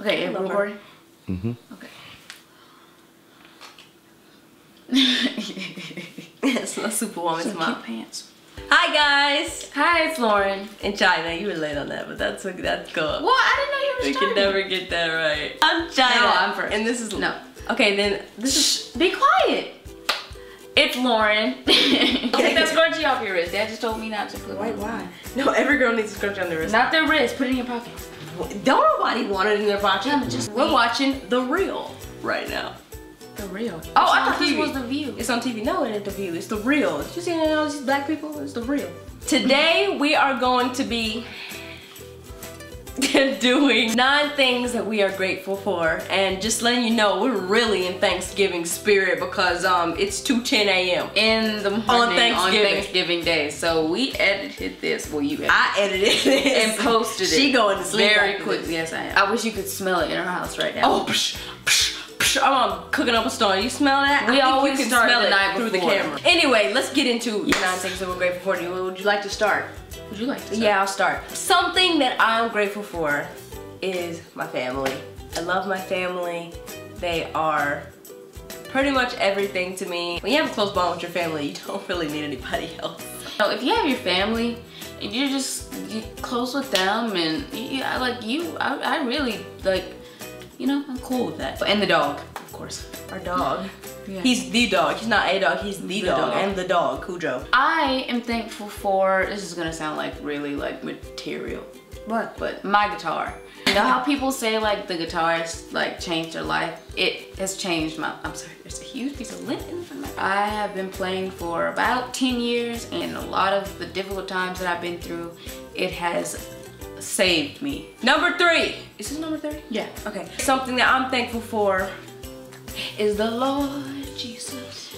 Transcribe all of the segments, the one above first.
Okay, I we're love her. recording? Mm-hmm. it's not Superwoman Some tomorrow. cute pants. Hi guys! Hi, it's Lauryn. In China, you were late on that, but that's that's good. Well, I didn't know you were We can never get that right. I'm China. No, I'm first. And this is No. Okay, then this is be quiet. It's Lauryn. Take that scrunchie off your wrist. Dad just told me not to put Why? it. Why? No, every girl needs a scrunch on their wrist. Not their wrist. Put it in your pocket. Don't nobody want it in their pocket. Yeah, just We're watching The Real right now. The real. Oh, it's Oh, I thought this was the view. It's on TV. No, it ain't The View. It's The Real. Did you see all these black people? It's The Real. Today we are going to be doing nine things that we are grateful for and just letting you know we're really in Thanksgiving spirit because um it's 2 10 a.m. in the morning on Thanksgiving. Thanksgiving, Day. So we edited this. Well, you edited I edited it and posted it. She going to sleep very after quick. this. Yes, I am. I wish you could smell it in our house right now. Oh, psh, psh, I'm um, cooking up a storm. You smell that? We always can start smell the it night through before. the camera. Anyway, let's get into the nine things that we're grateful for. Would you like to start? Would you like to? Yeah, I'll start. Something that I'm grateful for is my family. I love my family. They are pretty much everything to me. When you have a close bond with your family, you don't really need anybody else. So if you have your family and you're just you close with them and you, like you, I, I really like, you know, I'm cool with that. And the dog, of course. Our dog. Yeah. He's the dog. He's not a dog. He's the, The dog. dog. And the dog, Cujo. I am thankful for, this is gonna sound like really like material, What? but my guitar. You know how people say like the guitars like changed their life? It has changed my, I'm sorry, there's a huge piece of lint in front of my I have been playing for about 10 years and a lot of the difficult times that I've been through, it has saved me. Number three. Is this number three? Yeah. Okay. Something that I'm thankful for Is the Lord Jesus.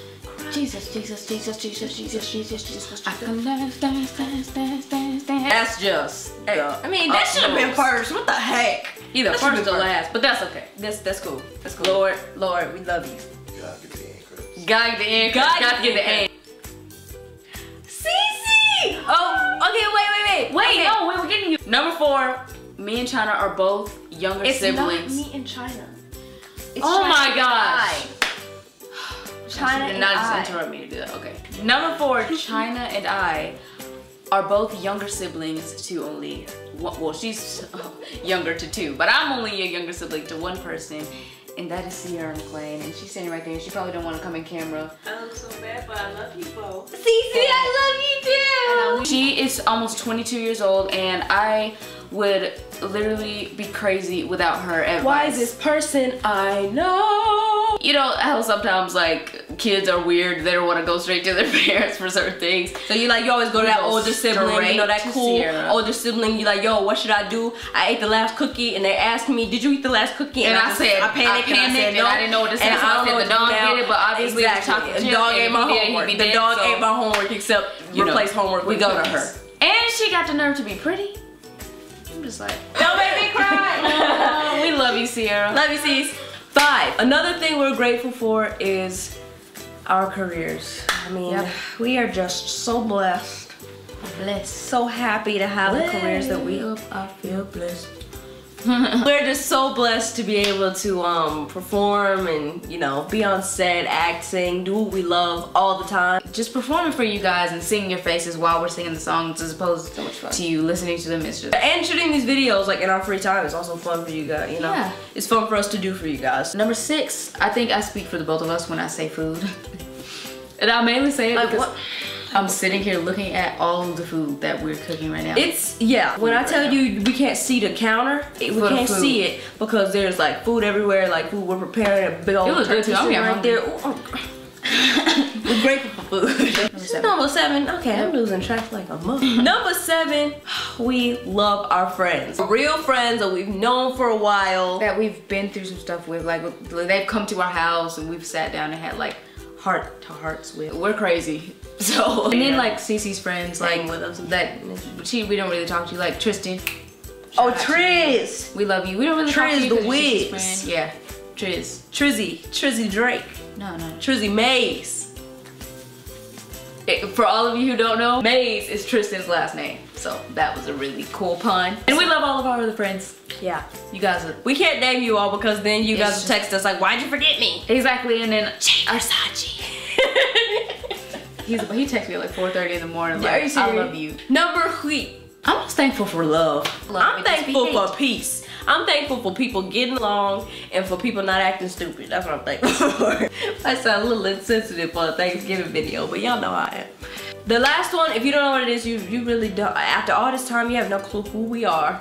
Jesus, Jesus, Jesus, Jesus, Jesus, Jesus, Jesus. I can dance, dance, dance, dance, dance, dance. That's just. Hey, the- I mean, that should have been first. What the heck? Either That should've first been or last, but that's okay. That's that's cool. That's cool. Lord, Lord, we love you. God, get the anchor. Gotta get the end. Gotta Gotta, get get the the end. Cece! Oh, okay, wait, wait, wait. Wait, Okay. no, wait, we're getting you. Number four, me and China are both younger It's siblings. not me and China. It's Oh China my gosh. China China did and not I. just interrupt me to do that. Okay. Number four, China and I are both younger siblings to only one. Well, she's younger to two, but I'm only a younger sibling to one person, and that is Sierra McClain. And she's standing right there. She probably don't want to come in camera. I look so bad, but I love you both. Cece, I love you too. She is almost 22 years old, and I would literally be crazy without her advice. Why is this person I know? You know how sometimes like kids are weird. They don't want to go straight to their parents for certain things. So you like you always go to that Go older sibling, you know that cool Sierra. older sibling. You like, yo, what should I do? I ate the last cookie, and they asked me, did you eat the last cookie? And I just- said- I panicked, I and I said no, and I didn't know what to say, and so I don't said the dog do now. did it, but obviously exactly. chocolate the dog ate my he did, he'd homework. be the dead, dog so- ate my homework, except You know, replace homework. we go to her. And she got the nerve to be pretty. I'm just like, Don't make me cry. oh, we love you, Sierra. Love you, Cece. Five. Another thing we're grateful for is our careers. I mean, Yep. we are just so blessed, Bless. so happy to have the careers that we. I feel blessed. We're just so blessed to be able to um, perform and you know be on set, act, sing, do what we love all the time. Just performing for you guys and seeing your faces while we're singing the songs as opposed So to you listening to them. It's just And shooting these videos like in our free time is also fun for you guys. You know, Yeah. it's fun for us to do for you guys. Number six, I think I speak for the both of us when I say food. and I mainly say it Like because what? I'm sitting here looking at all of the food that we're cooking right now. It's yeah. When I tell you we can't see the counter, it- we can't see it because there's like food everywhere. Like food we're preparing a big old It looks good, turkey too. I'm right there. Ooh, oh. We're grateful for food. seven. Number seven. Okay, I'm losing track like a month. Number seven. We love our friends. Real friends that we've known for a while. that we've been through some stuff with. Like they've come to our house and we've sat down and had like heart to hearts with. We're crazy. So and then like Cece's friends like Hang with us. that she we don't really talk to like Tristan. Oh, Shout out to Triz. We love you. We don't really talk Triz to you the 'cause you're Cece's Wiz. Yeah, Triz. Trizzy. Trizzy Drake. No, no. Trizzy Mays. It- for all of you who don't know, Maze is Tristan's last name. So that was a really cool pun. And we love all of our other friends. Yeah. You guys are We can't name you all because then you guys will text us like, why'd you forget me? exactly, and then Versace. He's he texted me at like 4:30 in the morning. Yeah, Like, I love you. Number three. I'm just thankful for love. Love I'm may just be thankful for peace. I'm thankful for people getting along and for people not acting stupid. That's what I'm thankful for. I sound a little insensitive for a Thanksgiving video, but y'all know how I am. The last one, if you don't know what it is, you you really don't. After all this time, you have no clue who we are.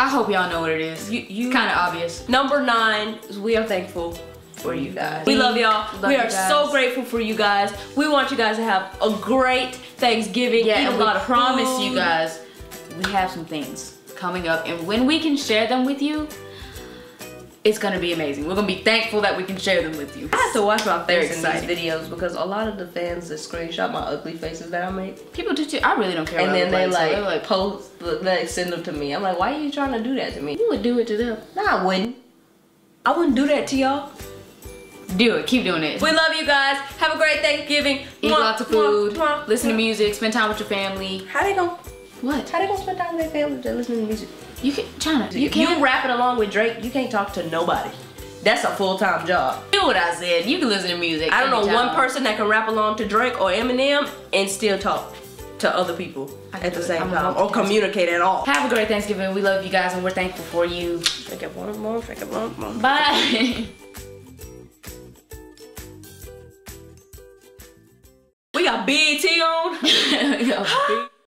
I hope y'all know what it is. You you kind of obvious. Number nine is we are thankful for you guys. We We love y'all. we are so grateful for you guys. We want you guys to have a great Thanksgiving. Yeah, Eat and a we lot of promise food. you guys, we have some things coming up, and when we can share them with you, it's gonna be amazing. We're gonna be thankful that we can share them with you. I have to watch my face in these videos because a lot of the fans that screenshot my ugly faces that I make. People do too. I really don't care. and then they like, they're like, post, they send them to me. I'm like, why are you trying to do that to me? you would do it to them. No, I wouldn't. I wouldn't do that to y'all. Do it. Keep doing it. We love you guys. Have a great Thanksgiving. Eat Mwah, lots of food. mwah, Listen to music. Spend time with your family. How they gonna What? how they gonna spend time with their family if they're listening to music? You can, China. You if you can't. rapping along with Drake, you can't talk to nobody. That's a full time job. do what I said. You can listen to music. I don't know one person that can rap along to Drake or Eminem and still talk to other people at the same time or communicate at all. Have a great Thanksgiving. We love you guys, and we're thankful for you. Drink Got BT on.